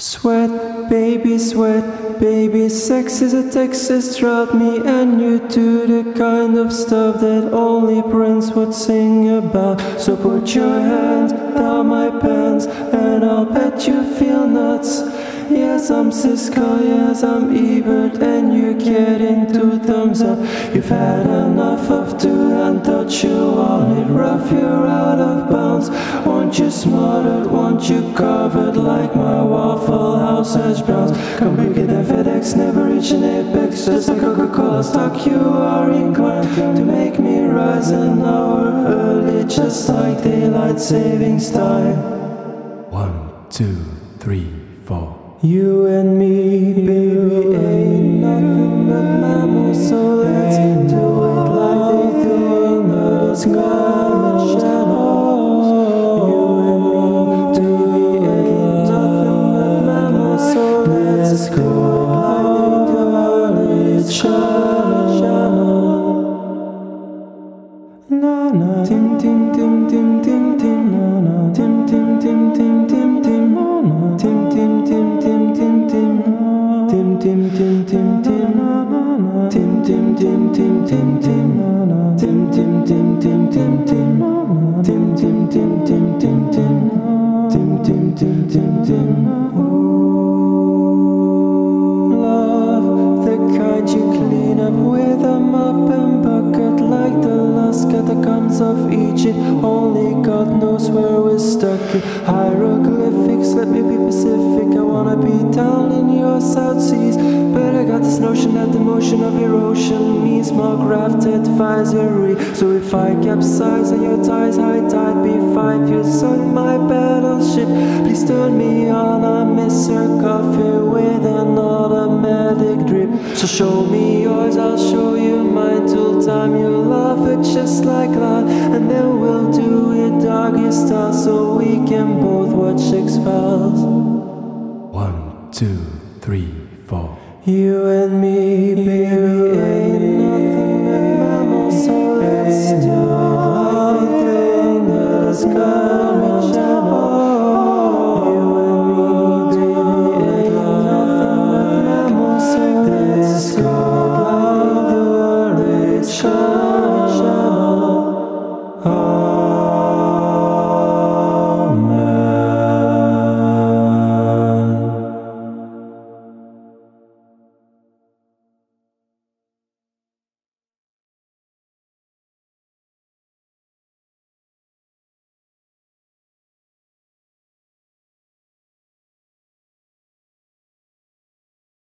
Sweat, baby, sweat, baby, sex is a Texas drought. Me and you do the kind of stuff that only Prince would sing about. So put your hand down my pants, and I'll bet you feel nuts. Yes, I'm Siskel, yes, I'm Ebert, and you get into thumbs up. You've had enough of two and touch, you want it rough, you're out of bounds. Want you smothered, want you covered like my Waffle House hash browns. Come quicker than FedEx, never reach an apex. Just like Coca Cola stock, you are inclined to make me rise an hour early, just like daylight savings time. One, two, three, four. You and me, baby, tim tim tim tim tim, tim tim tim tim tim tim, tim tim tim tim tim tim, tim tim tim tim tim tim, tim tim tim tim love, the kind you clean up with a mop and bucket like the lost catacombs of Egypt. Only God knows where we're stuck hieroglyphics. Let me be Pacific. I wanna be down South Seas, but I got this notion that the motion of your ocean means more craft advisory. So if I capsize and your ties high tide B5, you sunk my battleship. Please turn me on. I miss your coffee with an automatic drip. So show me yours, I'll show you mine. Till time you love it just like that, and then we'll do it doggy style so we can both watch X Files. One, two, three, four. You and me, baby, ain't nothing